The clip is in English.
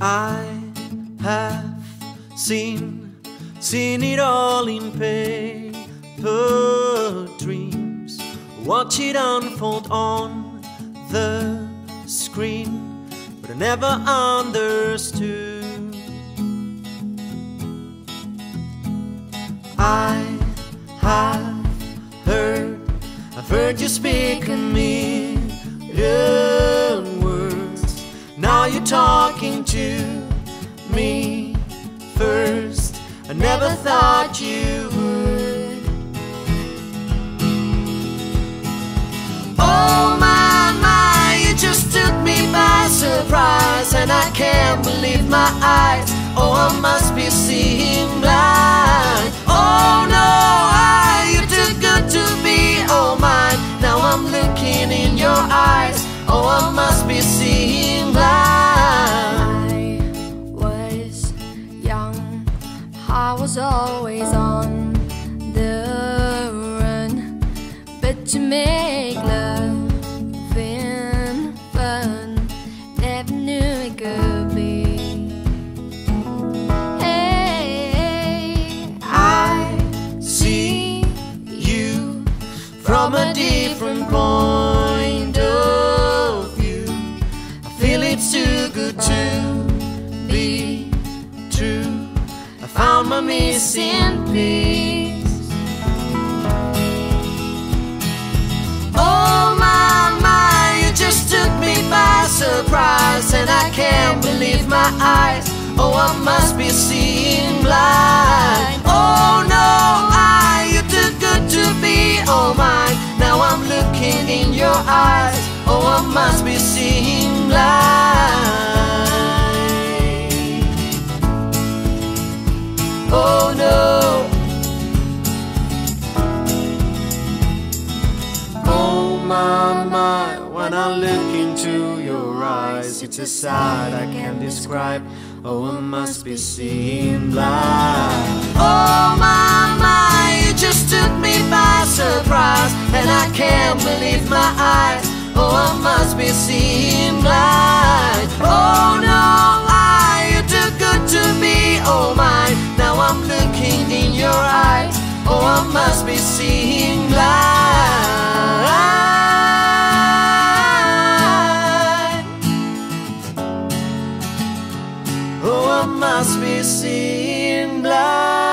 I have seen, seen it all in paper dreams. Watch it unfold on the screen, but I never understood. I have heard, I've heard you speak a million words. Now you're talking to me first. I never thought you would. Oh my my, you just took me by surprise, and I can't believe my eyes. Oh, I must be seeing blind. Oh no, I, you're too good to be all mine. Now I'm looking in your eyes. Oh, I must be seeing I was always on the run, but to make love fun, never knew it could my missing piece. Oh my my, you just took me by surprise, and I can't believe my eyes. Oh, I must be seeing blind. Oh no, I, you're too good to be all mine. Now I'm looking in your eyes. Oh, I must be seeing blind. When I look into your eyes, it's a sight I can't describe. Oh, I must be seeing blind. Oh my my, you just took me by surprise, and I can't believe my eyes. Oh, I must be seeing blind. Oh no, I, you're too good to be all mine. Now I'm looking in your eyes. Oh, I must be seeing blind. must be seen blind.